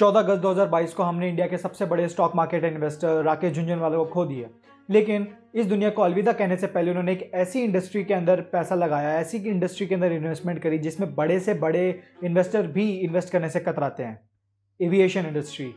चौदह अगस्त 2022 को हमने इंडिया के सबसे बड़े stock market investor Rakesh Jhunjhunwala को खो दिया लेकिन इस दुनिया को अलविदा कहने से पहले उन्होंने एक ऐसी इंडस्ट्री के अंदर पैसा लगाया, ऐसी इंडस्ट्री के अंदर इन्वेस्टमेंट करी जिसमें बड़े से बड़े इन्वेस्टर भी इन्वेस्ट करने से कतराते हैं। एविएशन इंडस्ट्री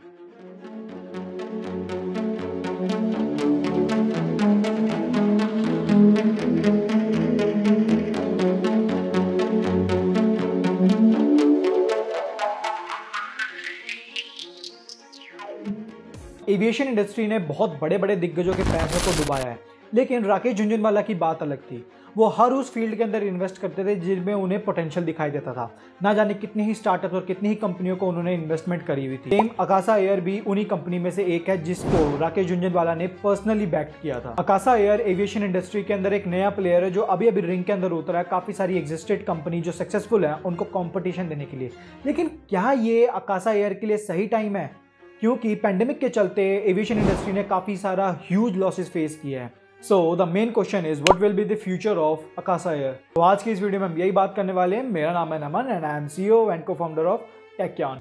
एविएशन इंडस्ट्री ने बहुत बड़े बड़े दिग्गजों के पैसों को डुबाया है। लेकिन राकेश झुंझुनवाला की बात अलग थी। वो हर उस फ़ील्ड के अंदर इन्वेस्ट करते थे जिनमें उन्हें पोटेंशियल दिखाई देता था। ना जाने कितनी ही स्टार्टअप और कितनी ही कंपनियों को उन्होंने इन्वेस्टमेंट करी हुई थी। सेम अकासा एयर भी उन्हीं कंपनी में से एक है जिसको राकेश झुंझुनवाला ने पर्सनली बैक किया था। अकासा एयर एविएशन इंडस्ट्री के अंदर एक नया प्लेयर है जो अभी अभी रिंग के अंदर उतरा है। काफ़ी सारी एग्जिस्टेड कंपनी जो सक्सेसफुल है, उनको कॉम्पिटिशन देने के लिए। लेकिन क्या ये अकासा एयर के लिए सही टाइम है? क्योंकि पैंडेमिक के चलते एविएशन इंडस्ट्री ने काफ़ी सारा ह्यूज लॉसेस फेस किया है। So the main question is what will be the future of Akasa Air तो आज की इस वीडियो में हम यही बात करने वाले हैं। मेरा नाम है Naman and I am CEO and co founder of टेक्यान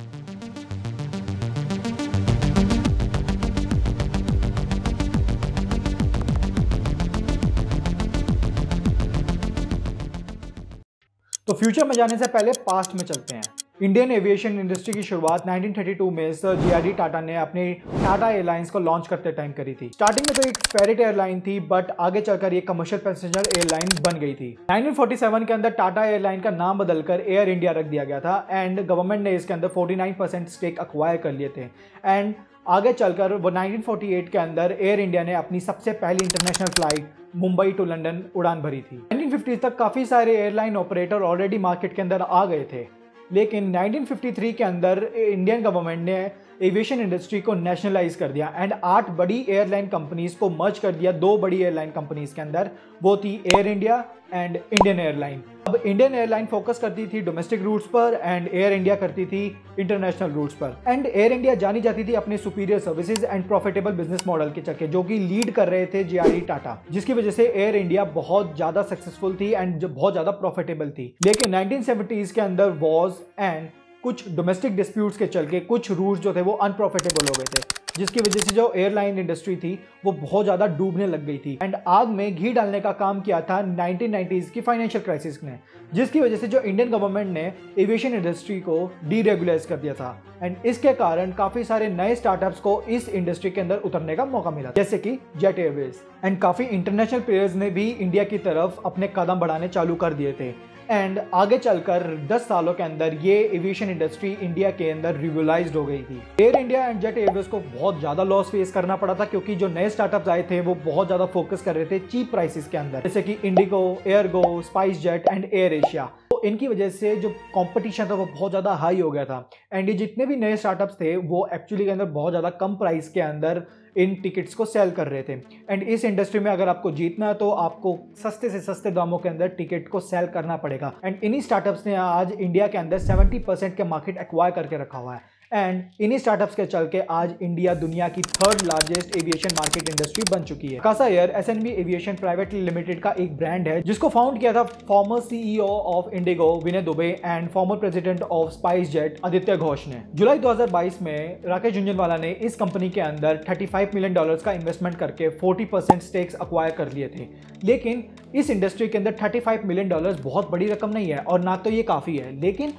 तो फ्यूचर में जाने से पहले पास्ट में चलते हैं। इंडियन एविएशन इंडस्ट्री की शुरुआत 1932 में सर जी डी टाटा ने अपने टाटा एयरलाइंस को लॉन्च करते टाइम करी थी। स्टार्टिंग में तो एक फेरिट एयरलाइन थी बट आगे चलकर ये कमर्शियल पैसेंजर एयरलाइन बन गई थी। 1947 के अंदर टाटा एयरलाइन का नाम बदलकर एयर इंडिया रख दिया गया था एंड गवर्नमेंट ने इसके अंदर 49 परसेंट स्टेक अक्वायर कर लिए थे। एंड आगे चलकर वो 1948 के अंदर एयर इंडिया ने अपनी सबसे पहली international flight Mumbai to London उड़ान भरी थी। 1950 तक काफ़ी सारे एयरलाइन ऑपरेटर ऑलरेडी मार्केट के अंदर आ गए थे। लेकिन 1953 के अंदर इंडियन गवर्नमेंट ने एविएशन इंडस्ट्री को नेशनलाइज कर दिया एंड आठ बड़ी एयरलाइन कंपनीज़ को मर्ज कर दिया, दो बड़ी एयरलाइन कंपनीज़ के अंदर, वो थी Air India and Indian airline अब इंडियन एयरलाइन फोकस करती थी डोमेस्टिक रूट्स पर एंड एयर इंडिया करती थी इंटरनेशनल रूट्स पर. एंड एयर इंडिया जानी जाती थी अपने superior services and profitable business model के चक्के, जो कि लीड कर रहे थे जे टाटा जिसकी वजह से एयर इंडिया बहुत ज़्यादा सक्सेसफुल थी एंड बहुत ज़्यादा प्रॉफिटेबल थी. लेकिन नाइनटीन के अंदर वॉज़ एंड कुछ डोमेस्टिक डिस्प्यूट्स के चल के कुछ रूट्स जो थे वो अनप्रॉफिटेबल हो गए थे. जिसकी वजह से जो एयरलाइन इंडस्ट्री थी, वो बहुत ज़्यादा डूबने लग गई थी। एंड आग में घी डालने का काम किया था 1990s की फाइनेंशियल क्राइसिस ने, जिसकी वजह से जो इंडियन गवर्नमेंट ने एविएशन इंडस्ट्री को डीरेगुलाइज कर दिया था। एंड इसके कारण काफ़ी सारे नए स्टार्टअप्स को इस इंडस्ट्री के अंदर उतरने का मौका मिला जैसे कि जेट एयरवेज एंड काफ़ी इंटरनेशनल प्लेयर्स ने भी इंडिया की तरफ़ अपने कदम बढ़ाने चालू कर दिए थे। एंड आगे चलकर 10 सालों के अंदर ये एविएशन इंडस्ट्री इंडिया के अंदर रिवलाइज हो गई थी। Air India and Jet Airways को बहुत ज़्यादा लॉस फेस करना पड़ा था क्योंकि जो नए स्टार्टअप्स आए थे, वो बहुत ज़्यादा फोकस कर रहे थे चीप प्राइसेस के अंदर। जैसे कि इंडिगो एयरगो SpiceJet and air Asia तो इनकी वजह से जो कंपटीशन था, वो बहुत ज़्यादा हाई हो गया था। एंड ये जितने भी नए स्टार्टअप्स थे, वो एक्चुअली के अंदर बहुत ज़्यादा कम प्राइस के अंदर इन टिकट्स को सेल कर रहे थे। एंड इस इंडस्ट्री में अगर आपको जीतना है तो आपको सस्ते से सस्ते दामों के अंदर टिकट को सेल करना पड़ेगा। एंड इन्हीं स्टार्टअप्स ने आज इंडिया के अंदर 70 परसेंट के मार्केट एक्वायर करके रखा हुआ है। एंड इन्हीं स्टार्टअप्स के चल के आज इंडिया दुनिया की third largest aviation market industry बन चुकी है। Akasa Air S aviation private limited का एक ब्रांड है, जिसको फाउंड किया था former CEO of IndiGo Vinay Dubey and former president of SpiceJet Aditya Ghosh ने। जुलाई 2022 में राकेश झुंझुनवाला ने इस कंपनी के अंदर 35 मिलियन डॉलर्स का इन्वेस्टमेंट करके 40 परसेंट स्टेक्स अक्वायर कर लिए थे। लेकिन इस इंडस्ट्री के अंदर 35 मिलियन डॉलर्स बहुत बड़ी रकम नहीं है, और ना तो ये काफ़ी है। लेकिन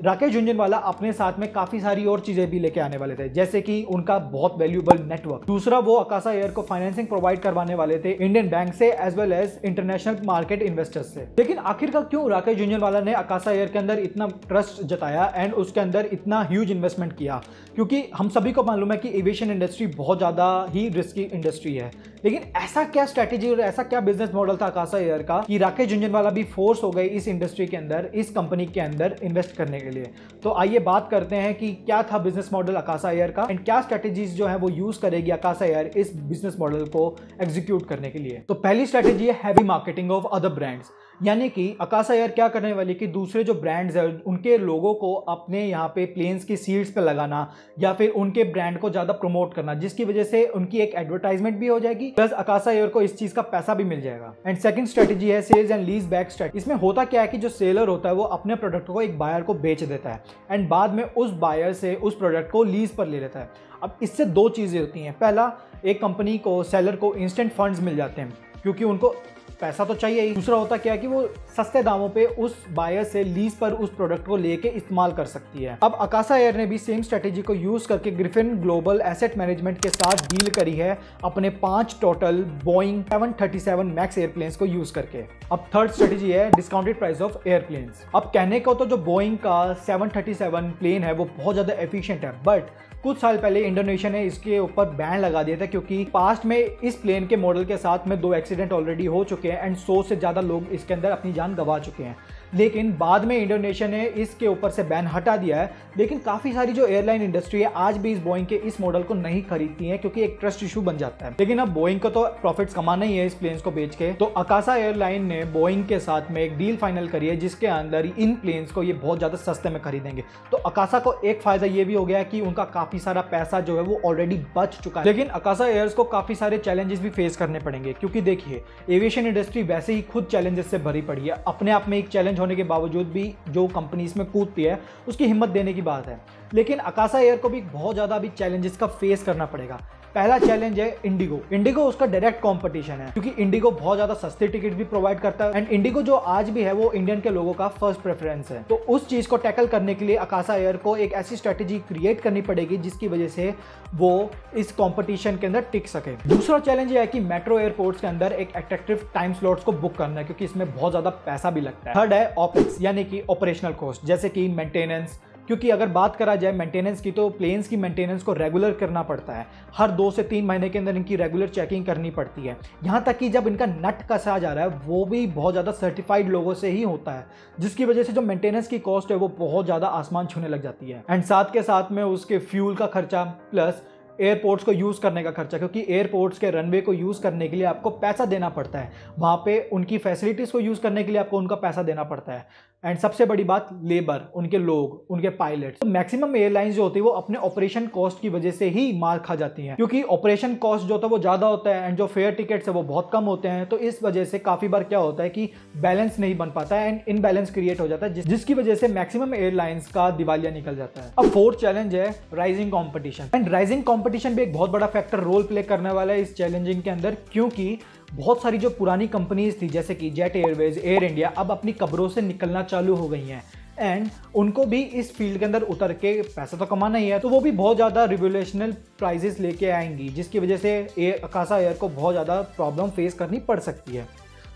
राकेश झुंझुनवाला अपने साथ में काफ़ी सारी और चीज़ें भी लेके आने वाले थे, जैसे कि उनका बहुत वैल्यूबल नेटवर्क दूसरा, वो अकासा एयर को फाइनेंसिंग प्रोवाइड करवाने वाले थे इंडियन बैंक से as well as international market investors से। लेकिन आखिरकार क्यों राकेश झुंझुनवाला ने अकासा एयर के अंदर इतना ट्रस्ट जताया एंड उसके अंदर इतना ह्यूज इन्वेस्टमेंट किया? क्योंकि हम सभी को मालूम है कि एविएशन इंडस्ट्री बहुत ज़्यादा ही रिस्की इंडस्ट्री है। लेकिन ऐसा क्या स्ट्रेटेजी और ऐसा क्या बिज़नेस मॉडल था अकासा एयर का कि राकेश झुंझुनवाला भी फोर्स हो गए इस इंडस्ट्री के अंदर, इस कंपनी के अंदर इन्वेस्ट करने के लिए। तो आइए बात करते हैं कि क्या था बिज़नेस मॉडल अकासा एयर का एंड क्या स्ट्रेटेजीज जो है वो यूज़ करेगी अकासा एयर इस बिज़नेस मॉडल को एग्जीक्यूट करने के लिए। तो पहली स्ट्रेटेजी है heavy marketing of other brands यानी कि अकाशा एयर क्या करने वाली कि दूसरे जो ब्रांड्स हैं, उनके लोगों को अपने यहाँ पे प्लेन्स की सीट्स पे लगाना या फिर उनके ब्रांड को ज़्यादा प्रमोट करना, जिसकी वजह से उनकी एक एडवर्टाइजमेंट भी हो जाएगी प्लस अकाशा एयर को इस चीज़ का पैसा भी मिल जाएगा। एंड सेकंड स्ट्रेटेजी है sales and lease back strategy इसमें होता क्या है कि जो सेलर होता है, वो अपने प्रोडक्ट को एक बायर को बेच देता है एंड बाद में उस बायर से उस प्रोडक्ट को लीज पर ले लेता है। अब इससे दो चीज़ें होती हैं। पहला, एक कंपनी को सेलर को इंस्टेंट फंड्स मिल जाते हैं, क्योंकि उनको पैसा तो चाहिए ही। दूसरा होता क्या है कि वो सस्ते दामों पे उस बायर से लीज पर उस प्रोडक्ट को लेके इस्तेमाल कर सकती है। अब अकाशा एयर ने भी सेम स्ट्रेटेजी को यूज़ करके ग्रिफिन ग्लोबल एसेट मैनेजमेंट के साथ डील करी है अपने पाँच टोटल बोइंग 737 मैक्स एयरप्लेन्स को यूज़ करके। अब थर्ड स्ट्रेटेजी है डिस्काउंटेड प्राइस ऑफ़ एयरप्लेन्स अब कहने को तो जो बोइंग का 737 प्लेन है, वो बहुत ज़्यादा एफिशियंट है बट कुछ साल पहले इंडोनेशिया ने इसके ऊपर बैन लगा दिया था क्योंकि पास्ट में इस प्लेन के मॉडल के साथ में दो एक्सीडेंट ऑलरेडी हो चुके हैं एंड सौ से ज़्यादा लोग इसके अंदर अपनी जान गंवा चुके हैं। लेकिन बाद में इंडोनेशिया ने इसके ऊपर से बैन हटा दिया है, लेकिन काफ़ी सारी जो एयरलाइन इंडस्ट्री है, आज भी इस बोइंग के इस मॉडल को नहीं खरीदती है क्योंकि एक ट्रस्ट इशू बन जाता है। लेकिन अब बोइंग को तो प्रॉफिट्स कमाना ही है इस प्लेन्स को बेच के। तो अकाशा एयरलाइन ने बोइंग के साथ में एक डील फाइनल करी है, जिसके अंदर इन प्लेन्स को ये बहुत ज़्यादा सस्ते में खरीदेंगे। तो अकाशा को एक फ़ायदा ये भी हो गया कि उनका काफ़ी सारा पैसा जो है वो ऑलरेडी बच चुका है। लेकिन अकाशा एयर्स को काफ़ी सारे चैलेंजेस भी फेस करने पड़ेंगे, क्योंकि देखिए एविएशन इंडस्ट्री वैसे ही खुद चैलेंजेस से भरी पड़ी है। अपने आप में एक चैलेंज होने के बावजूद भी जो कंपनी इसमें कूदती है, उसकी हिम्मत देने की बात है। लेकिन अकाशा एयर को भी बहुत ज़्यादा अभी चैलेंजेस का फेस करना पड़ेगा। पहला चैलेंज है इंडिगो इंडिगो उसका डायरेक्ट कंपटीशन है, क्योंकि इंडिगो बहुत ज़्यादा सस्ते टिकट भी प्रोवाइड करता है एंड इंडिगो जो आज भी है, वो इंडियन के लोगों का फ़र्स्ट प्रेफरेंस है. तो उस चीज़ को टैकल करने के लिए अकाशा एयर को एक ऐसी स्ट्रेटेजी क्रिएट करनी पड़ेगी, जिसकी वजह से वो इस कॉम्पिटिशन के अंदर टिक सके. दूसरा चैलेंज यह है कि मेट्रो एयरपोर्ट्स के अंदर एक अट्रैक्टिव टाइम स्लॉट्स को बुक करना है, क्योंकि इसमें बहुत ज़्यादा पैसा भी लगता है. थर्ड है ऑपिक्स यानी कि ऑपरेशनल कॉस्ट जैसे कि मेंटेनेंस क्योंकि अगर बात करा जाए मेंटेनेंस की तो प्लेन्स की मेंटेनेंस को रेगुलर करना पड़ता है। हर दो से तीन महीने के अंदर इनकी रेगुलर चेकिंग करनी पड़ती है। यहाँ तक कि जब इनका नट कसा जा रहा है, वो भी बहुत ज़्यादा सर्टिफाइड लोगों से ही होता है, जिसकी वजह से जो मेंटेनेंस की कॉस्ट है, वो बहुत ज़्यादा आसमान छूने लग जाती है। एंड साथ के साथ में उसके फ्यूल का खर्चा प्लस एयरपोर्ट्स को यूज़ करने का खर्चा, क्योंकि एयरपोर्ट्स के रनवे को यूज़ करने के लिए आपको पैसा देना पड़ता है। वहाँ पे उनकी फैसिलिटीज़ को यूज़ करने के लिए आपको उनका पैसा देना पड़ता है। एंड सबसे बड़ी बात लेबर उनके लोग, उनके पायलट तो मैक्सिमम एयरलाइंस जो होती है, वो अपने ऑपरेशन कॉस्ट की वजह से ही मार खा जाती हैं। क्योंकि ऑपरेशन कॉस्ट जो होता है, वो ज़्यादा होता है एंड जो फेयर टिकट्स है, वो बहुत कम होते हैं। तो इस वजह से काफ़ी बार क्या होता है कि बैलेंस नहीं बन पाता एंड इनबैलेंस क्रिएट हो जाता है जिसकी वजह से मैक्सिमम एयरलाइंस का दिवालिया निकल जाता है। अब फोर्थ चैलेंज है rising competition and rising competition भी एक बहुत बड़ा फैक्टर रोल प्ले करने वाला है इस चैलेंजिंग के अंदर, क्योंकि बहुत सारी जो पुरानी कंपनीज़ थी, जैसे कि जेट एयरवेज, एयर इंडिया, अब अपनी कब्रों से निकलना चालू हो गई हैं। एंड उनको भी इस फ़ील्ड के अंदर उतर के पैसा तो कमाना ही है तो वो भी बहुत ज़्यादा रिवोल्यूशनल प्राइजेस लेके आएँगी, जिसकी वजह से एयर अकाशा एयर को बहुत ज़्यादा प्रॉब्लम फेस करनी पड़ सकती है।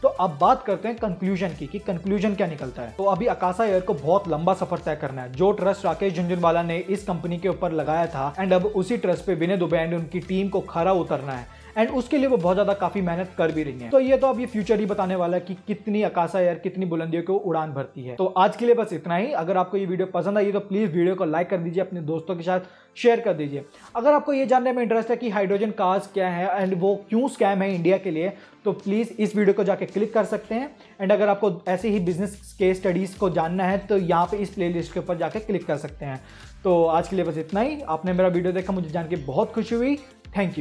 तो अब बात करते हैं कंक्लूजन की, कि कंक्लूजन क्या निकलता है। तो अभी अकाशा एयर को बहुत लंबा सफ़र तय करना है। जो ट्रस्ट राकेश झुंझुनवाला ने इस कंपनी के ऊपर लगाया था एंड अब उसी ट्रस्ट पे विनय दुबे एंड उनकी टीम को खरा उतरना है। एंड उसके लिए वो बहुत ज़्यादा काफ़ी मेहनत कर भी रही है। तो ये तो अब ये फ्यूचर ही बताने वाला है कि कितनी अकाशा एयर कितनी बुलंदियों को उड़ान भरती है। तो आज के लिए बस इतना ही। अगर आपको ये वीडियो पसंद आई तो प्लीज़ वीडियो को लाइक कर दीजिए, अपने दोस्तों के साथ शेयर कर दीजिए। अगर आपको ये जानने में इंटरेस्ट है कि हाइड्रोजन कार्स क्या है एंड वो क्यों स्कैम है इंडिया के लिए तो प्लीज़ इस वीडियो को जाके क्लिक कर सकते हैं। एंड अगर आपको ऐसे ही बिज़नेस के स्टडीज़ को जानना है तो यहाँ पे इस प्लेलिस्ट के ऊपर जाके क्लिक कर सकते हैं। तो आज के लिए बस इतना ही। आपने मेरा वीडियो देखा, मुझे जान के बहुत खुशी हुई। Thank you